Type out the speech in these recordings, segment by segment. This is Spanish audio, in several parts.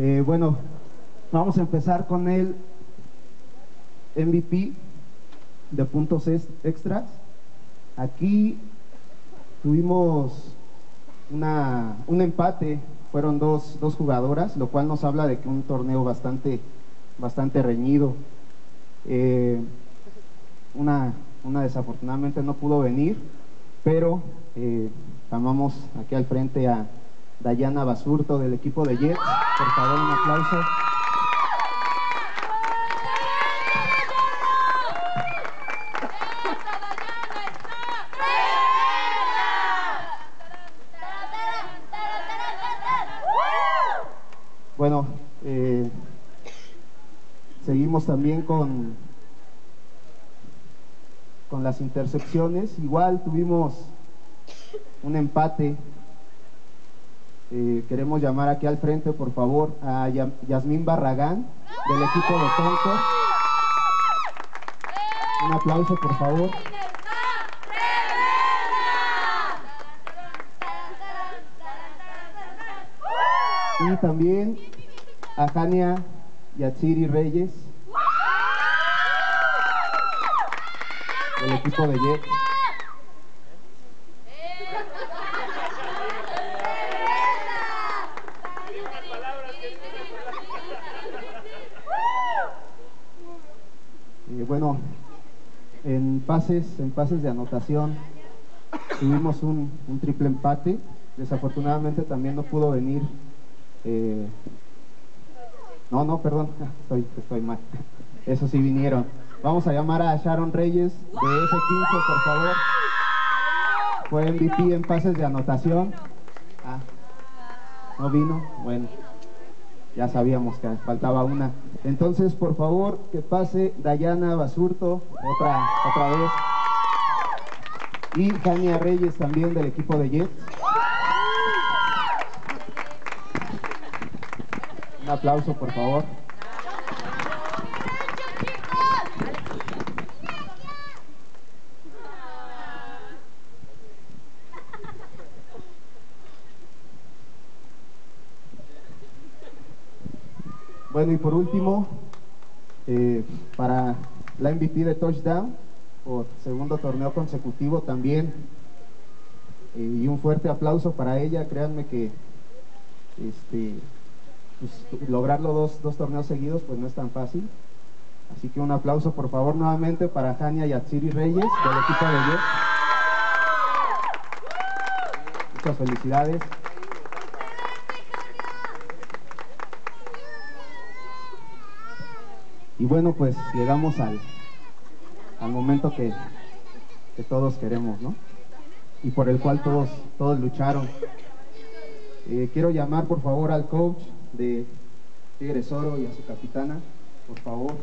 Eh, bueno, vamos a empezar con el MVP de puntos extras. Aquí tuvimos una, un empate, fueron dos, dos, jugadoras, lo cual nos habla de que un torneo bastante, bastante reñido. Eh, una, una, desafortunadamente no pudo venir, pero eh, llamamos aquí al frente a Dayana Basurto del equipo de Jets. Por favor, un aplauso. Bueno, eh, seguimos también con, con las intercepciones. Igual tuvimos un empate. Eh, queremos llamar aquí al frente, por favor, a Yasmín Barragán del equipo de Tonto. Un aplauso, por favor. Y también a Jania Yatsiri Reyes del equipo de Jet. Y bueno, en pases, en pases de anotación tuvimos un, un triple empate. Desafortunadamente también no pudo venir eh, no, no, perdón, estoy, estoy mal. Eso sí vinieron. Vamos a llamar a Sharon Reyes de F15, por favor. Fue MVP en pases de anotación. Ah, no vino. Bueno, ya sabíamos que faltaba una. Entonces, por favor, que pase Dayana Basurto, otra, otra vez. Y Jania Reyes también del equipo de Jets. Un aplauso, por favor. Bueno, y por último, eh, para la MVP de Touchdown, por segundo torneo consecutivo también, eh, y un fuerte aplauso para ella, créanme que este, pues, lograrlo dos, dos, torneos seguidos pues no es tan fácil. Así que un aplauso por favor nuevamente para Jania y Atsiri Reyes del equipo de Jet. Muchas felicidades. Y bueno, pues llegamos al, al momento que, que todos queremos, ¿no? Y por el cual todos, todos lucharon. Eh, quiero llamar por favor al coach de Tigres Oro y a su capitana, por favor.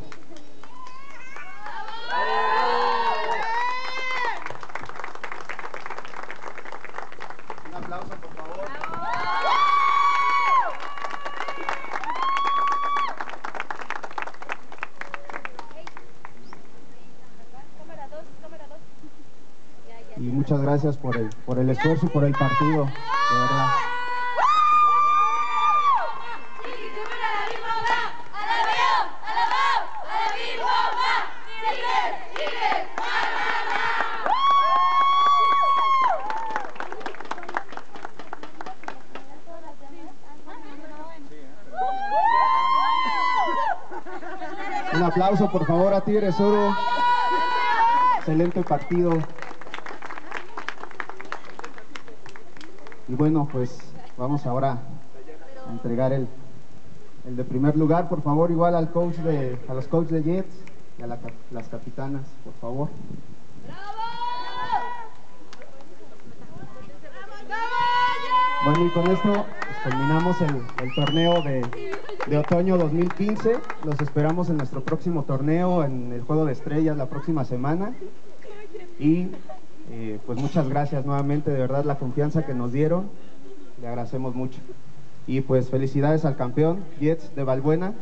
Y muchas gracias por el, por el esfuerzo y por el partido, de verdad. Un aplauso por favor a Tigres Oro. Excelente partido. Y bueno, pues vamos ahora a entregar el, el de primer lugar, por favor, igual al coach de, a los coaches de Jets y a la, las capitanas, por favor. Bueno, y con esto pues, terminamos el, el torneo de, de otoño 2015. Los esperamos en nuestro próximo torneo, en el Juego de Estrellas la próxima semana. Y eh, pues muchas gracias nuevamente, de verdad la confianza que nos dieron, le agradecemos mucho. Y pues felicidades al campeón, Jets de Valbuena.